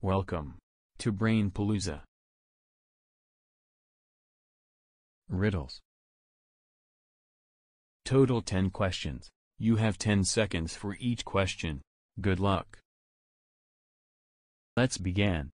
Welcome to BrainPalooza. Riddles. Total 10 questions. You have 10 seconds for each question. Good luck. Let's begin.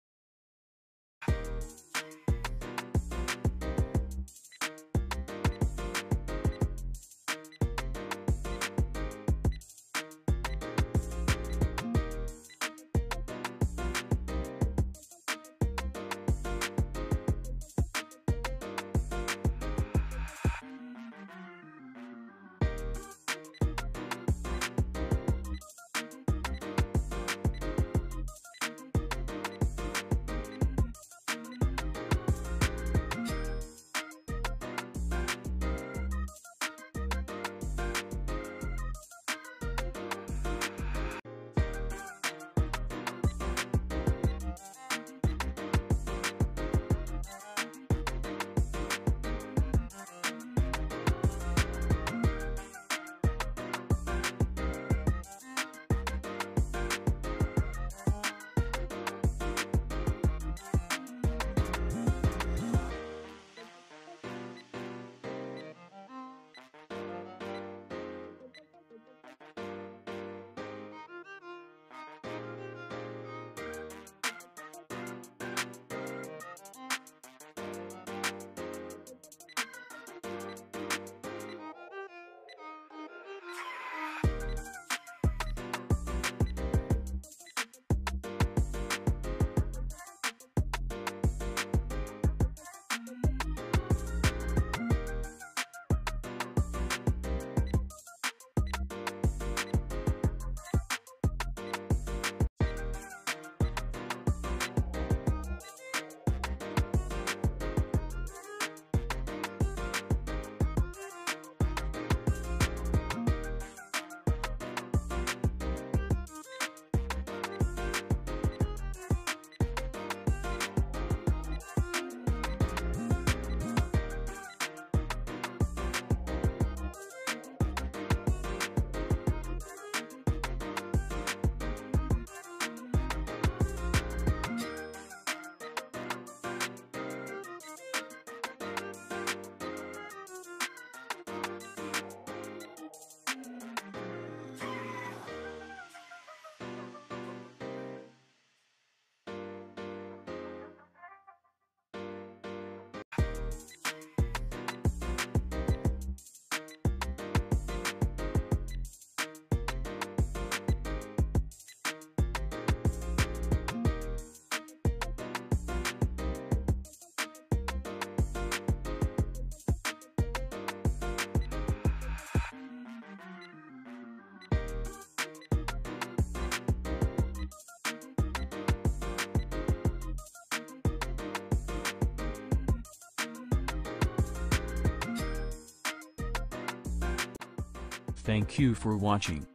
Thank you for watching.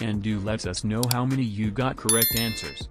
And do let us know how many you got correct answers.